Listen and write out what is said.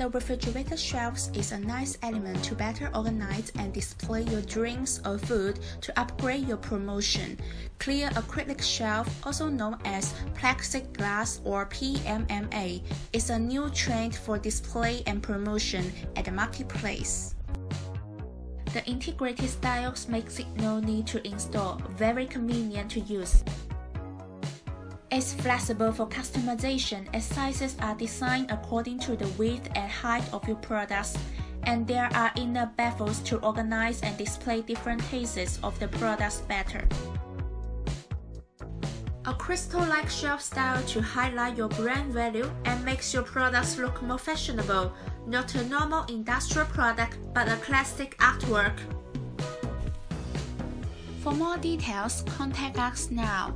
The refrigerator shelves is a nice element to better organize and display your drinks or food to upgrade your promotion. Clear acrylic shelf, also known as plexiglass or PMMA, is a new trend for display and promotion at the marketplace. The integrated styles makes it no need to install, very convenient to use. It's flexible for customization as sizes are designed according to the width and height of your products, and there are inner bezels to organize and display different tastes of the products better. A crystal-like shelf style to highlight your brand value and makes your products look more fashionable, not a normal industrial product but a classic artwork. For more details, contact us now.